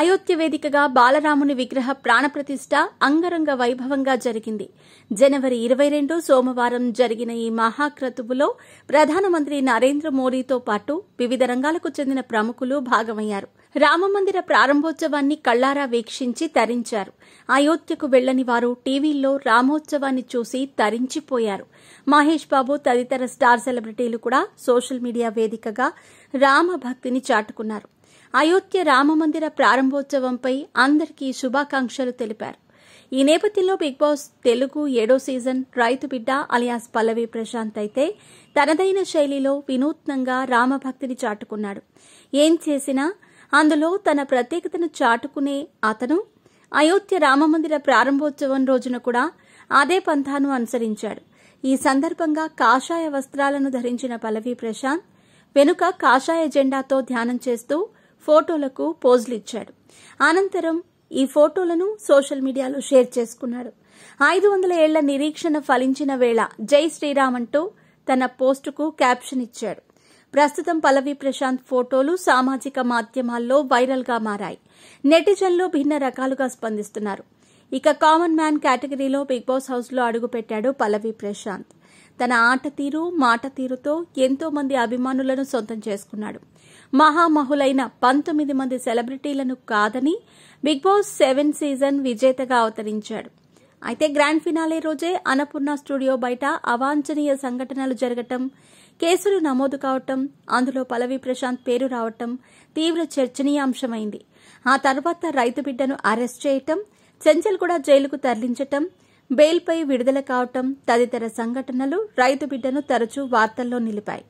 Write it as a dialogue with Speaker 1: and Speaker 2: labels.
Speaker 1: అయోధ్య వేదికగా బాలరాముని విగ్రహ ప్రాణప్రతిష్ఠ అంగరంగ వైభవంగా జరిగింది. జనవరి ఇరవై రెండు సోమవారం జరిగిన ఈ మహాక్రతువులో ప్రధానమంత్రి నరేంద్ర మోడీతో పాటు వివిధ రంగాలకు చెందిన ప్రముఖులు భాగమయ్యారు. రామమందిర ప్రారంభోత్సవాన్ని కళ్ళారా వీక్షించి తరించారు. అయోధ్యకు వెళ్ళని వారు టీవీల్లో రామోత్సవాన్ని చూసి తరించిపోయారు. మహేష్ బాబు తదితర స్టార్ సెలబ్రిటీలు కూడా సోషల్ మీడియా వేదికగా రామభక్తిని చాటుకున్నారు. అయోధ్య రామమందిర ప్రారంభోత్సవంపై అందరికీ శుభాకాంక్షలు తెలిపారు. ఈ నేపథ్యంలో బిగ్ బాస్ తెలుగు ఏడో సీజన్ రైతు బిడ్డ అలియాస్ పల్లవి ప్రశాంత్ అయితే తనదైన శైలిలో వినూత్నంగా రామభక్తిని చాటుకున్నాడు. ఏం చేసినా అందులో తన ప్రత్యేకతను చాటుకునే అతను అయోధ్య రామమందిర ప్రారంభోత్సవం రోజున కూడా అదే పంథాను అనుసరించాడు. ఈ సందర్భంగా కాషాయ వస్త్రాలను ధరించిన పల్లవి ప్రశాంత్ వెనుక కాషాయ జెండాతో ధ్యానం చేస్తూ ఫోటోలకు పోజులిచ్చాడు అనంతరం ఈ ఫోటోలను సోషల్ మీడియాలో షేర్ చేసుకున్నాడు. ఐదు వందల ఏళ్ళ నిరీక్షణ ఫలించిన వేళ జై శ్రీరామ్ అంటూ తన పోస్టుకు క్యాప్షన్ ఇచ్చాడు. ప్రస్తుతం పల్లవి ప్రశాంత్ ఫోటోలు సామాజిక మాధ్యమాల్లో వైరల్గా మారాయి. నెటిజన్లు భిన్న రకాలుగా స్పందిస్తున్నారు. ఇక కామన్ మ్యాన్ కేటగిరీలో బిగ్ బాస్ హౌస్లో అడుగుపెట్టాడు పల్లవి ప్రశాంత్. తన ఆట తీరు మాట తీరుతో ఎంతో మంది అభిమానులను సొంతం చేసుకున్నాడు. మహామహులైన పంతొమ్మిది మంది సెలబ్రిటీలను కాదని బిగ్ బాస్ సెవెన్ సీజన్ విజేతగా అవతరించాడు. అయితే గ్రాండ్ ఫినాలే రోజే అన్నపూర్ణ స్టూడియో బయట అవాంఛనీయ సంఘటనలు జరగటం కేసులు నమోదు కావటం అందులో పలవి ప్రశాంత్ పేరు రావటం తీవ్ర చర్చనీయాంశమైంది. ఆ తర్వాత రైతు బిడ్డను అరెస్ట్ చేయటం చెంచల్ కూడా జైలుకు తరలించటం బెయిల్పై విడుదల కావటం తదితర సంఘటనలు రైతు బిడ్డను తరచూ వార్తల్లో నిలిపాయి.